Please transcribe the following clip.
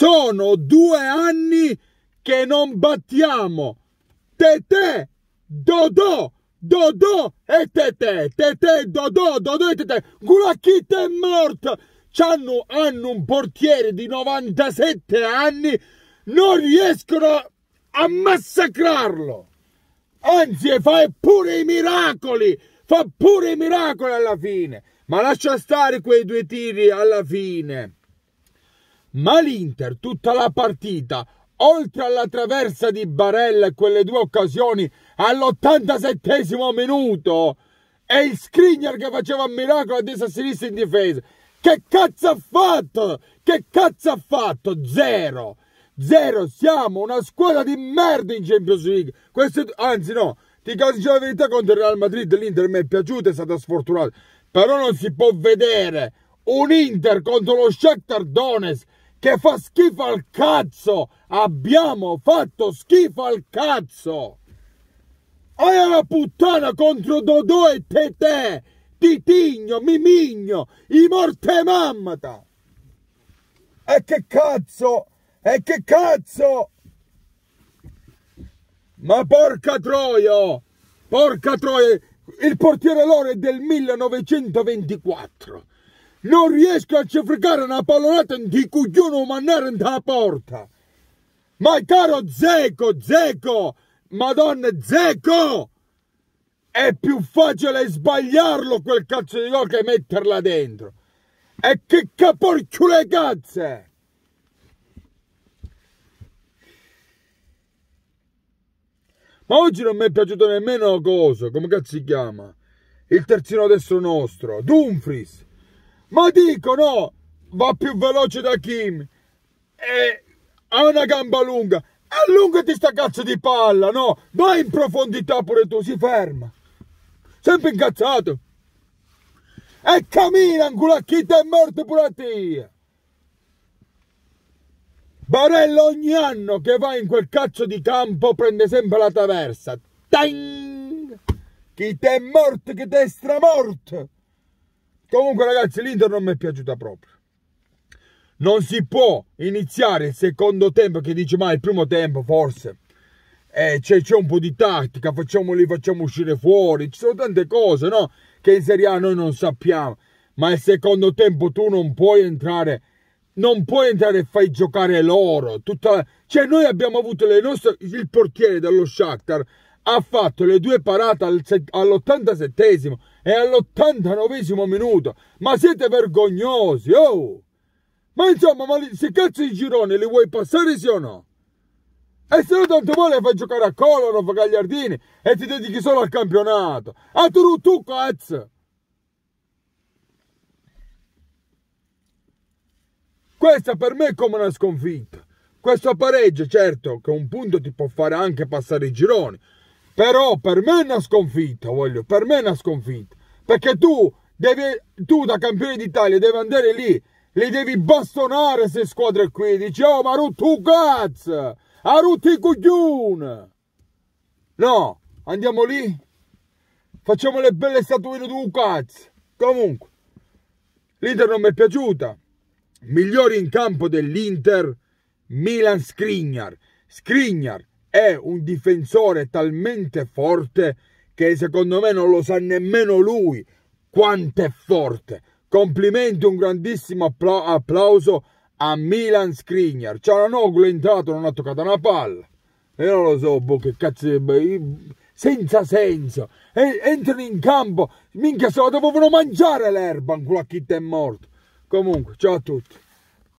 Sono due anni che non battiamo. Tete, Dodò, Dodò e Tete, Tete, Dodò, Dodò e Tete. Gulacchita è morta. C'hanno, hanno un portiere di 97 anni, non riescono a massacrarlo. Anzi, fa pure i miracoli, fa pure i miracoli alla fine. Ma lascia stare quei due tiri alla fine. Ma l'Inter, tutta la partita, oltre alla traversa di Barella e quelle due occasioni all'87 minuto, e il Skriniar che faceva un miracolo a destra e a sinistra in difesa. Che cazzo ha fatto? Che cazzo ha fatto? Zero. Zero. Siamo una squadra di merda in Champions League. Questo, anzi no, ti dico la verità contro il Real Madrid l'Inter mi è piaciuta, è stata sfortunata. Però non si può vedere un Inter contro lo Shakhtar Donetsk che fa schifo al cazzo. Abbiamo fatto schifo al cazzo. Aia la puttana contro Dodò e Tete, Titigno, Mimigno, i morte mammata. E che cazzo? E che cazzo? Ma porca troia! Porca troia! Il portiere loro è del 1924 non riesco a cifricare una pallonata di cuglione mannare da porta. Ma caro Zeco, Zeco, madonna Zeco, è più facile sbagliarlo quel cazzo di gol che metterla dentro. E che caporchio le cazze! Ma oggi non mi è piaciuto nemmeno cosa, come cazzo si chiama? Il terzino destro nostro, Dumfries ma dicono va più veloce da Kim e ha una gamba lunga. Allungati sta cazzo di palla, no? Vai in profondità pure tu, si ferma. Sempre incazzato. E cammina, ancora chi è morto pure a te. Barella ogni anno che va in quel cazzo di campo prende sempre la traversa. Tang! Chi è morto, chi è stramorto. Comunque ragazzi l'Inter non mi è piaciuta proprio. Non si può iniziare il secondo tempo che dice ma il primo tempo forse eh, c'è, un po' di tattica, facciamo li facciamo uscire fuori, ci sono tante cose no? che in Serie A noi non sappiamo. Ma il secondo tempo tu non puoi entrare non puoi entrare e fai giocare loro. Tutta... Cioè, noi abbiamo avuto le nostre. Il portiere dello Shakhtar ha fatto le due parate all'87 e all'89 minuto. Ma siete vergognosi, oh! Ma insomma, ma se cazzo i gironi li vuoi passare sì o no? E se no tanto vuole fai giocare a Coloro, a Gagliardini e ti dedichi solo al campionato. A tu, tu cazzo! Questa per me è come una sconfitta. Questo pareggio, certo, che un punto ti può fare anche passare i gironi, però per me è una sconfitta, voglio, per me è una sconfitta. Perché tu, devi, tu da campione d'Italia devi andare lì, li devi bastonare queste squadre qui. Dici, oh ma tu cazzo, a rutti coglione. No, andiamo lì, facciamo le belle statuine di cazzo. Comunque, l'Inter non mi è piaciuta. Migliori in campo dell'Inter, Milan Skriniar. Skriniar è un difensore talmente forte che secondo me non lo sa nemmeno lui quanto è forte. Complimenti, un grandissimo appla- applauso a Milan Skriniar. Cialanoglu è entrato, non ha toccato una palla. E non lo so, boh, che cazzo. Senza senso. E, entrano in campo. Minchia, se lo dovevano mangiare l'erba, ancora chi è morto. Comunque, ciao a tutti.